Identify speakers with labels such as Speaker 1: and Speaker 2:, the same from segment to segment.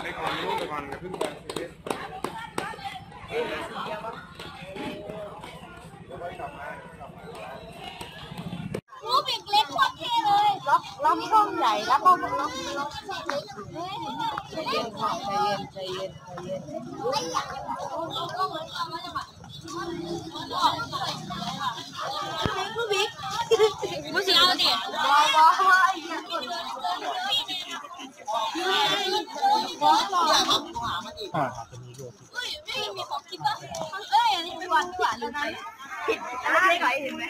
Speaker 1: ไปก่อนไปก่อนอย่าไป
Speaker 2: รูปอีกเล็กโอเคเลย
Speaker 3: ล็อกล็อกช่องใหญ่แล้วก็ล็อกล็อกใจเย็นค่ะใจเย็นใจเย็นใจเย็น
Speaker 2: อ้เนี่
Speaker 3: ยคน
Speaker 2: ฟ้อาเฮ้ยไม่มีของกินป่ะเอ้ยอันนี้เป็นวันที่หวานเลยนะ
Speaker 3: ผิดอะไรไหนเห็นไหม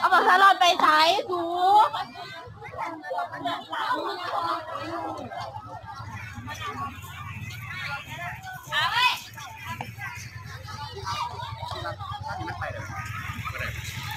Speaker 3: เอาบอกสลอดไป